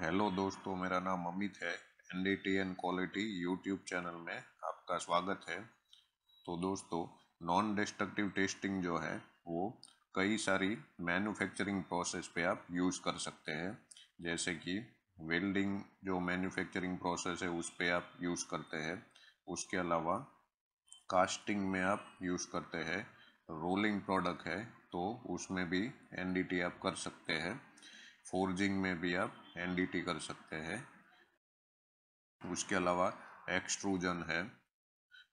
Hello दोस्तों, मेरा नाम अमित है। N D T N quality YouTube channel में आपका स्वागत है। तो दोस्तों नॉन डिस्ट्रक्टिव टेस्टिंग जो है, वो कई सारी मैन्युफैक्चरिंग प्रोसेस पे आप यूज़ कर सकते हैं। जैसे कि वेल्डिंग जो मैन्युफैक्चरिंग प्रोसेस है, उस पर आप यूज़ करते हैं। उसके अलावा कास्टिंग में आप यूज़ करते हैं। रोलिंग प्रोडक्ट है तो उसमें भी एन आप कर सकते हैं। फोर्जिंग में भी आप एनडीटी कर सकते हैं। उसके अलावा एक्सट्रूजन है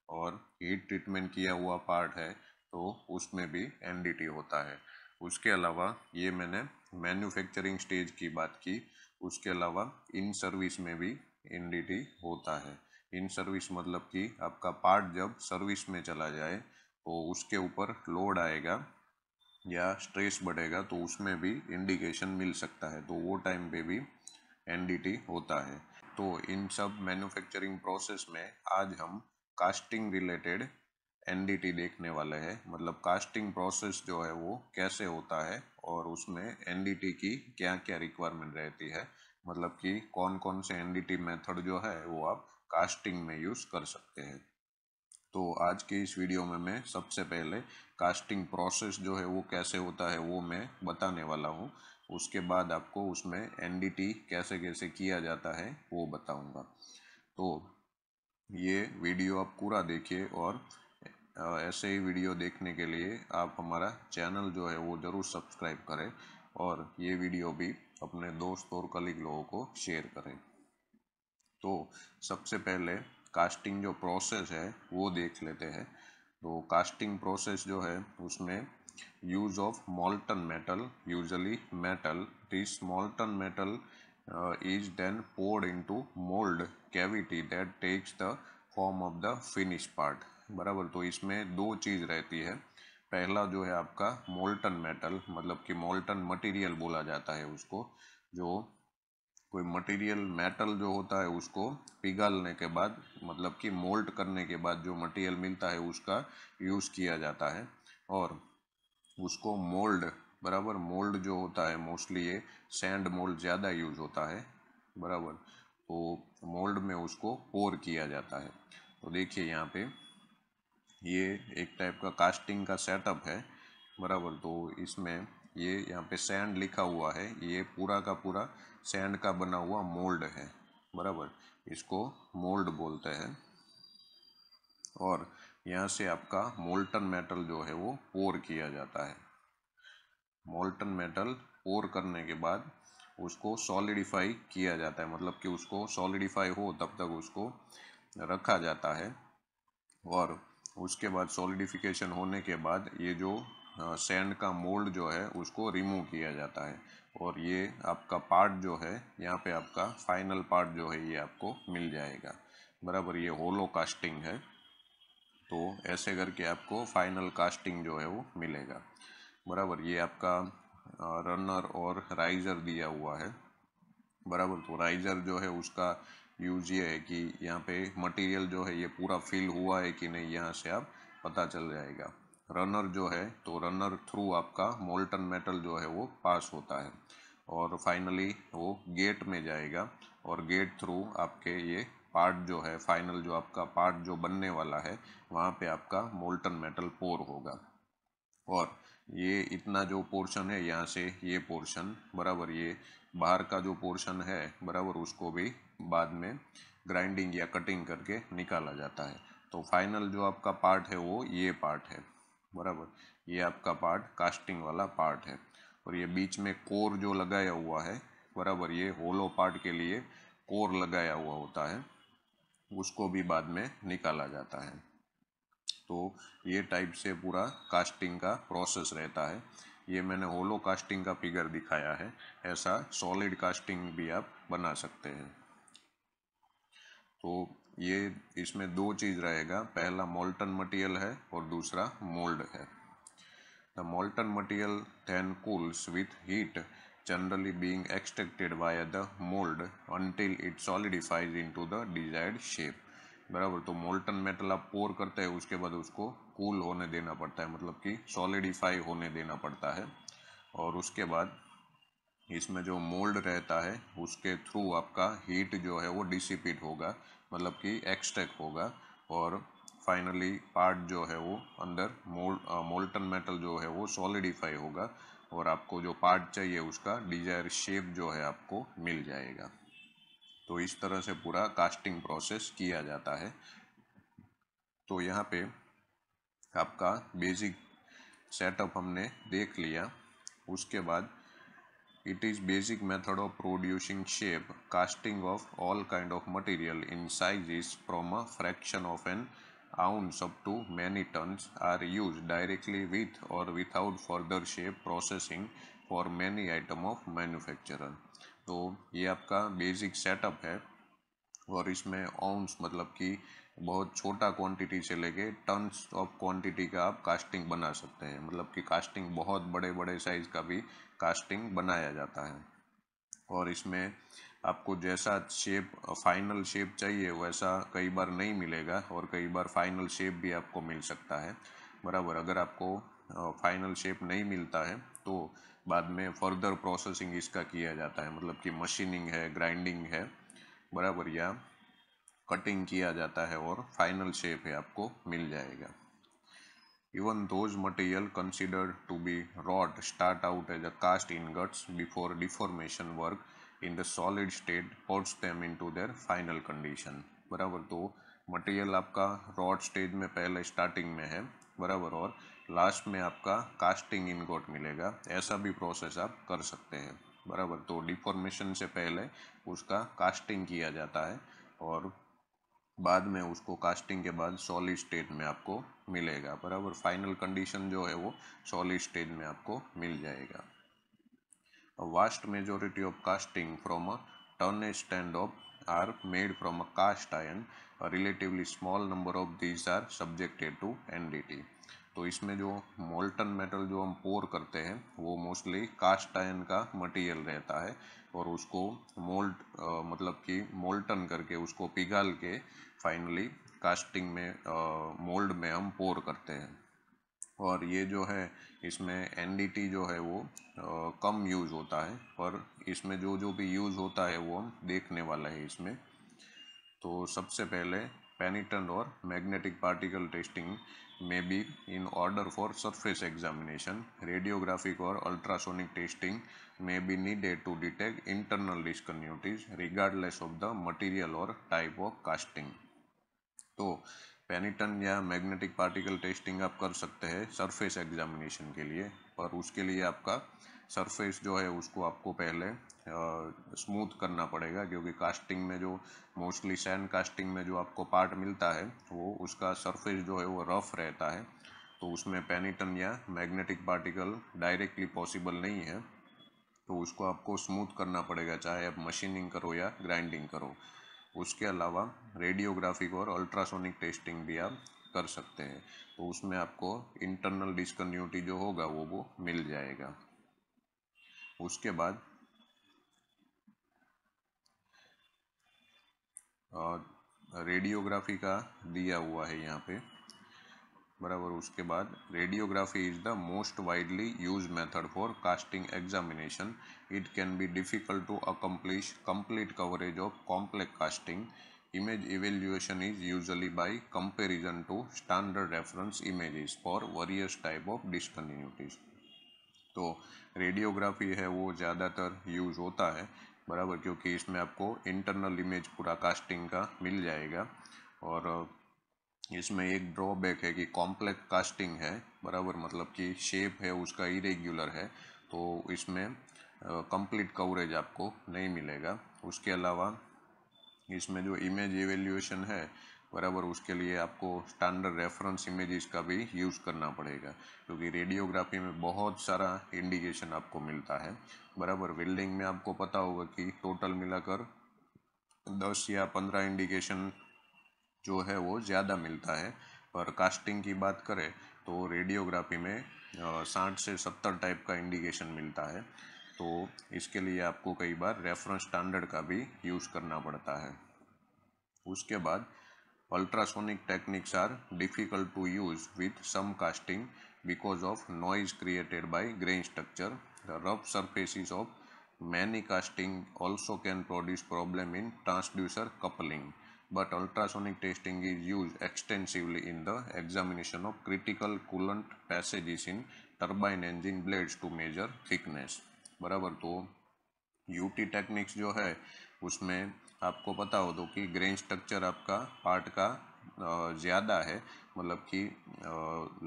और हीट ट्रीटमेंट किया हुआ पार्ट है तो उसमें भी एनडीटी होता है। उसके अलावा ये मैंने मैन्युफैक्चरिंग स्टेज की बात की, उसके अलावा इन सर्विस में भी एनडीटी होता है। इन सर्विस मतलब कि आपका पार्ट जब सर्विस में चला जाए तो उसके ऊपर लोड आएगा या स्ट्रेस बढ़ेगा तो उसमें भी इंडिकेशन मिल सकता है। तो वो टाइम पे भी एनडीटी होता है। तो इन सब मैन्युफैक्चरिंग प्रोसेस में आज हम कास्टिंग रिलेटेड एनडीटी देखने वाले हैं। मतलब कास्टिंग प्रोसेस जो है वो कैसे होता है और उसमें NDT की क्या क्या रिक्वायरमेंट रहती है। मतलब कि कौन कौन से एनडीटी मेथड जो है वो आप कास्टिंग में यूज़ कर सकते हैं। तो आज की इस वीडियो में मैं सबसे पहले कास्टिंग प्रोसेस जो है वो कैसे होता है वो मैं बताने वाला हूँ। उसके बाद आपको उसमें एनडीटी कैसे कैसे किया जाता है, वो बताऊँगा। तो ये वीडियो आप पूरा देखिए और ऐसे ही वीडियो देखने के लिए आप हमारा चैनल जो है वो ज़रूर सब्सक्राइब करें और ये वीडियो भी अपने दोस्त और कलीग लोगों को शेयर करें। तो सबसे पहले कास्टिंग जो प्रोसेस है वो देख लेते हैं। तो कास्टिंग प्रोसेस जो है उसमें use of molten metal usually metal this molten metal is then poured into mould cavity that takes the form of the finish part बराबर? तो इसमें दो चीज़ रहती है। पहला जो है आपका मोल्टन मेटल मतलब कि मोल्टन मटेरियल बोला जाता है उसको, जो कोई मटेरियल मेटल जो होता है उसको पिघलने के बाद मतलब कि मोल्ट करने के बाद जो मटेरियल मिलता है उसका यूज़ किया जाता है। और उसको मोल्ड बराबर मोल्ड जो होता है मोस्टली ये सैंड मोल्ड ज़्यादा यूज़ होता है, बराबर। तो मोल्ड में उसको पोर किया जाता है। तो देखिए यहाँ पे, ये एक टाइप का कास्टिंग का सेटअप है, बराबर। तो इसमें ये यहाँ पे सैंड लिखा हुआ है, ये पूरा का पूरा सैंड का बना हुआ मोल्ड है, बराबर। इसको मोल्ड बोलते हैं। और यहाँ से आपका मोल्टन मेटल जो है वो पोर किया जाता है। मोल्टन मेटल पोर करने के बाद उसको सॉलिडिफाई किया जाता है मतलब कि उसको सॉलिडिफाई हो तब तक उसको रखा जाता है और उसके बाद सॉलिडिफिकेशन होने के बाद ये जो सैंड का मोल्ड जो है उसको रिमूव किया जाता है और ये आपका पार्ट जो है, यहाँ पे आपका फाइनल पार्ट जो है ये आपको मिल जाएगा। बराबर ये होलो कास्टिंग है। तो ऐसे करके आपको फाइनल कास्टिंग जो है वो मिलेगा। बराबर, ये आपका रनर और राइज़र दिया हुआ है। बराबर तो राइज़र जो है उसका यूज़ ये है कि यहाँ पे मटेरियल जो है ये पूरा फिल हुआ है कि नहीं, यहाँ से आप पता चल जाएगा। रनर जो है तो रनर थ्रू आपका मोल्टन मेटल जो है वो पास होता है। और फाइनली वो गेट में जाएगा और गेट थ्रू आपके ये पार्ट जो है, फाइनल जो आपका पार्ट जो बनने वाला है, वहाँ पे आपका मोल्टन मेटल पोर होगा। और ये इतना जो पोर्शन है, यहाँ से ये पोर्शन, बराबर ये बाहर का जो पोर्शन है, बराबर उसको भी बाद में ग्राइंडिंग या कटिंग करके निकाला जाता है। तो फाइनल जो आपका पार्ट है, वो ये पार्ट है, बराबर। ये आपका पार्ट कास्टिंग वाला पार्ट है। और ये बीच में कोर जो लगाया हुआ है, बराबर ये होलो पार्ट के लिए कोर लगाया हुआ होता है। उसको भी बाद में निकाला जाता है। तो ये टाइप से पूरा कास्टिंग का प्रोसेस रहता है। ये मैंने होलो कास्टिंग का फिगर दिखाया है। ऐसा सॉलिड कास्टिंग भी आप बना सकते हैं। तो ये इसमें दो चीज़ रहेगा। पहला मोल्टन मटेरियल है और दूसरा मोल्ड है। The molten material then cools with heat generally being extracted via the mold until it solidifies into the desired shape. बराबर तो मोल्टन मेटल आप पोर करते हैं, उसके बाद उसको कूल होने देना पड़ता है मतलब कि सॉलिडिफाई होने देना पड़ता है। और उसके बाद इसमें जो मोल्ड रहता है, उसके थ्रू आपका हीट जो है, वो डिसिपेट होगा मतलब कि एक्सट्रैक्ट होगा। और फाइनली पार्ट जो है वो अंदर मोल मोल्टन मेटल जो है वो सॉलिडिफाई होगा और आपको जो पार्ट चाहिए उसका डिज़ायर शेप जो है आपको मिल जाएगा। तो इस तरह से पूरा कास्टिंग प्रोसेस किया जाता है। तो यहाँ पे आपका बेसिक सेटअप हमने देख लिया। उसके बाद It is basic method of producing shape, casting of all kind of material in sizes from a fraction of an ounce up to many tons are used directly with or without further shape processing for many item of manufacturer. तो ये आपका basic setup है और इसमें ounce मतलब कि बहुत छोटा क्वांटिटी से लेके टन्स ऑफ़ क्वांटिटी का आप कास्टिंग बना सकते हैं मतलब कि कास्टिंग बहुत बड़े बड़े साइज़ का भी कास्टिंग बनाया जाता है और इसमें आपको जैसा शेप फाइनल शेप चाहिए, वैसा कई बार नहीं मिलेगा और कई बार फाइनल शेप भी आपको मिल सकता है। बराबर, अगर आपको फाइनल शेप नहीं मिलता है तो बाद में फर्दर प्रोसेसिंग इसका किया जाता है। मतलब कि मशीनिंग है ग्राइंडिंग है, बराबर, या कटिंग किया जाता है और फाइनल शेप है, आपको मिल जाएगा। Even those material considered to be wrought start out as a cast ingots before deformation work in the solid state puts them into their final condition बराबर तो मटेरियल आपका रॉड स्टेज में पहले starting में है, बराबर, और लास्ट में आपका कास्टिंग इन गोट मिलेगा। ऐसा भी प्रोसेस आप कर सकते हैं। बराबर तो डिफॉर्मेशन से पहले उसका कास्टिंग किया जाता है, और बाद में उसको कास्टिंग के बाद सॉलिड स्टेट में आपको मिलेगा। बराबर फाइनल कंडीशन जो है वो सॉलिड स्टेट में आपको मिल जाएगा। Vast majority of casting from a turn stand of are made from a cast iron relatively small number of these are subjected to NDT तो इसमें जो मोल्टन मेटल जो हम पोर करते हैं, वो मोस्टली कास्ट आयन का मटेरियल रहता है और उसको मोल्ट मतलब कि मोल्टन करके उसको पिघाल के फाइनली कास्टिंग में मोल्ड में हम पोर करते हैं। और ये जो है इसमें एनडीटी जो है वो आ, कम यूज़ होता है। पर इसमें जो जो भी यूज़ होता है वो हम देखने वाला है इसमें। तो सबसे पहले पेनिटन और मैग्नेटिक पार्टिकल टेस्टिंग में be in order for surface examination radiographic और ultrasonic testing may be needed to detect internal discontinuities regardless of the material और टाइप ऑफ़ कास्टिंग। तो पेनिटन या मैग्नेटिक पार्टिकल टेस्टिंग आप कर सकते हैं सरफेस एग्जामिनेशन के लिए और उसके लिए आपका सरफेस जो है उसको आपको पहले स्मूथ करना पड़ेगा, क्योंकि कास्टिंग में जो, मोस्टली सैंड कास्टिंग में जो आपको पार्ट मिलता है, वो उसका सरफेस जो है वो रफ रहता है। तो उसमें पेनिटन या मैग्नेटिक पार्टिकल डायरेक्टली पॉसिबल नहीं है। तो उसको आपको स्मूथ करना पड़ेगा, चाहे आप मशीनिंग करो या ग्राइंडिंग करो। उसके अलावा रेडियोग्राफिक और अल्ट्रासोनिक टेस्टिंग भी आप कर सकते हैं। तो उसमें आपको इंटरनल डिस्कन्यूटी जो होगा वो वो मिल जाएगा। उसके बाद रेडियोग्राफी का दिया हुआ है यहाँ पे। बराबर, उसके बाद radiography is the most widely use method for casting examination it can be difficult to accomplish complete coverage of complex casting image evaluation is usually by comparison to standard reference images for various type of discontinuities तो radiography है, वो ज़्यादातर use होता है, बराबर, क्योंकि इसमें आपको इंटरनल इमेज पूरा कास्टिंग का मिल जाएगा। और इसमें एक ड्रॉबैक है कि कॉम्प्लेक्स कास्टिंग है, बराबर मतलब कि शेप है, उसका इरेग्युलर है तो इसमें कंप्लीट कवरेज आपको नहीं मिलेगा। उसके अलावा इसमें जो इमेज एवेल्यूएशन है, बराबर उसके लिए आपको स्टैंडर्ड रेफरेंस इमेजेस का भी यूज़ करना पड़ेगा, क्योंकि रेडियोग्राफी में बहुत सारा इंडिकेशन आपको मिलता है। बराबर वेल्डिंग में आपको पता होगा कि टोटल मिलाकर दस या पंद्रह इंडिकेशन जो है वो ज़्यादा मिलता है। पर कास्टिंग की बात करें तो रेडियोग्राफी में साठ से सत्तर टाइप का इंडिकेशन मिलता है। तो इसके लिए आपको कई बार रेफरेंस स्टैंडर्ड का भी यूज़ करना पड़ता है। उसके बाद ultrasonic techniques are difficult to use with some casting because of noise created by grain structure rough surfaces of many casting also can produce problem in transducer coupling but ultrasonic testing is used extensively in the examination of critical coolant passages in turbine engine blades to measure thickness बराबर तो UT techniques जो है उसमें आपको पता हो तो कि ग्रेन स्ट्रक्चर आपका पार्ट का ज़्यादा है मतलब कि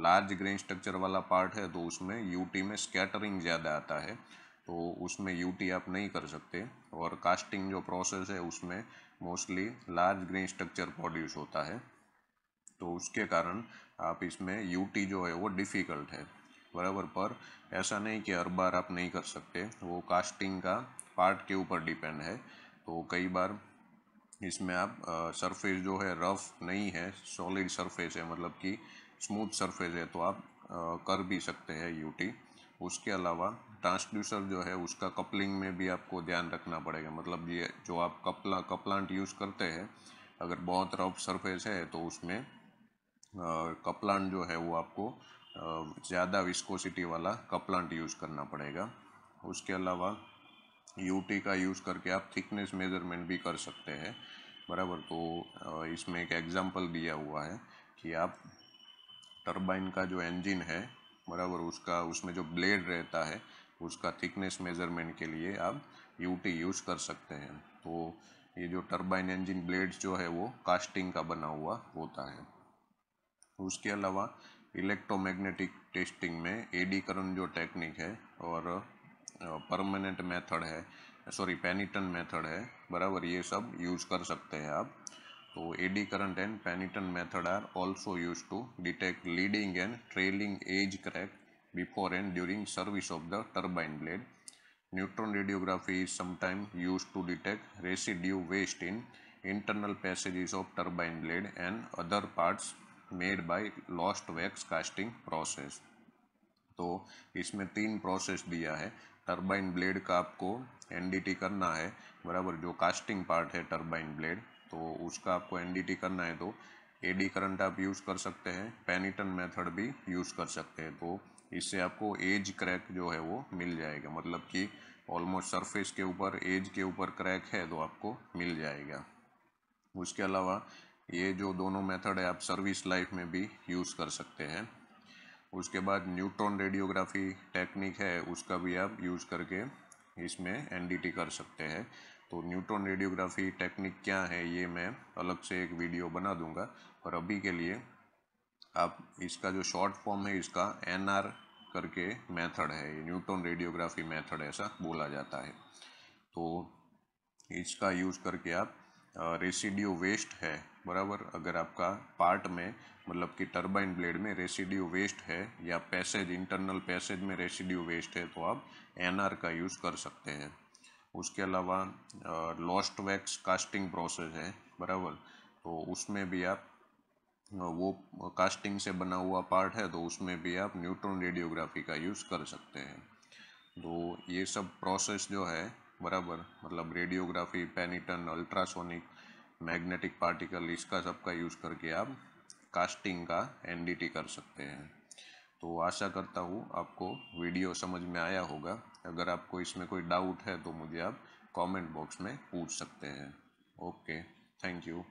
लार्ज ग्रेन स्ट्रक्चर वाला पार्ट है तो उसमें यूटी में स्कैटरिंग ज़्यादा आता है तो उसमें यूटी आप नहीं कर सकते और कास्टिंग जो प्रोसेस है उसमें mostly large grain structure produce होता है। तो उसके कारण आप इसमें यूटी जो है वो डिफ़िकल्ट है। बराबर पर ऐसा नहीं कि हर बार आप नहीं कर सकते। वो कास्टिंग का पार्ट के ऊपर डिपेंड है। तो कई बार इसमें आप सरफेस जो है रफ नहीं है सॉलिड सरफेस है मतलब कि स्मूथ सरफेस है तो आप आ, कर भी सकते हैं यूटी उसके अलावा ट्रांसड्यूसर जो है, उसका कपलिंग में भी आपको ध्यान रखना पड़ेगा। मतलब ये जो आप कपला, कपलांट यूज़ करते हैं, अगर बहुत रफ सरफेस है तो उसमें कपलांट जो है, वो आपको ज़्यादा विस्कोसिटी वाला कपलांट यूज़ करना पड़ेगा। उसके अलावा यूटी का यूज़ करके आप थिकनेस मेज़रमेंट भी कर सकते हैं, बराबर। तो इसमें एक एग्जांपल दिया हुआ है कि आप टरबाइन का जो इंजन है, बराबर उसका, उसमें जो ब्लेड रहता है उसका थिकनेस मेज़रमेंट के लिए आप यूटी यूज़ कर सकते हैं। तो ये जो टर्बाइन इंजन ब्लेड्स जो है वो कास्टिंग का बना हुआ होता है। उसके अलावा इलेक्ट्रोमैग्नेटिक टेस्टिंग में एडी करंट जो टेक्निक है और परमानेंट मेथड है सॉरी पेनिटन मेथड है, बराबर ये सब यूज़ कर सकते हैं आप। तो eddy current and penetrant method are also use to detect leading and trailing edge crack before and during service of the turbine blade. Neutron radiography is sometimes used to detect residue waste in internal passages of turbine blade and other parts made by lost wax casting process. तो इसमें तीन process दिया है turbine blade का आपको NDT करना है बराबर जो कास्टिंग पार्ट है टरबाइन ब्लेड तो उसका आपको एनडीटी करना है तो एडी करंट आप यूज़ कर सकते हैं पेनिटन मेथड भी यूज़ कर सकते हैं तो इससे आपको एज क्रैक जो है वो मिल जाएगा। मतलब कि ऑलमोस्ट सरफेस के ऊपर एज के ऊपर क्रैक है तो आपको मिल जाएगा। उसके अलावा ये जो दोनों मेथड है, आप सर्विस लाइफ में भी यूज़ कर सकते हैं। उसके बाद न्यूट्रॉन रेडियोग्राफी टेक्निक है, उसका भी आप यूज़ करके इसमें एनडीटी कर सकते हैं। तो न्यूट्रॉन रेडियोग्राफी टेक्निक क्या है, ये मैं अलग से एक वीडियो बना दूँगा। पर अभी के लिए आप इसका जो शॉर्ट फॉर्म है, इसका एन आर करके मेथड है न्यूटन रेडियोग्राफी मेथड ऐसा बोला जाता है। तो इसका यूज़ करके आप रेसिडियो वेस्ट है, बराबर? अगर आपका पार्ट में मतलब कि टर्बाइन ब्लेड में रेसिडियो वेस्ट है, या पैसेज इंटरनल पैसेज में रेसिडियो वेस्ट है तो आप एनआर का यूज़ कर सकते हैं। उसके अलावा लॉस्ट वैक्स कास्टिंग प्रोसेस है, बराबर? तो उसमें भी आप वो कास्टिंग से बना हुआ पार्ट है तो उसमें भी आप न्यूट्रॉन रेडियोग्राफी का यूज़ कर सकते हैं। तो ये सब प्रोसेस जो है, बराबर मतलब radiography penetrant ultrasonic magnetic particle इसका सबका यूज़ करके आप कास्टिंग का एनडीटी कर सकते हैं। तो आशा करता हूँ आपको वीडियो समझ में आया होगा। अगर आपको इसमें कोई डाउट है तो मुझे आप कमेंट बॉक्स में पूछ सकते हैं। Okay thank you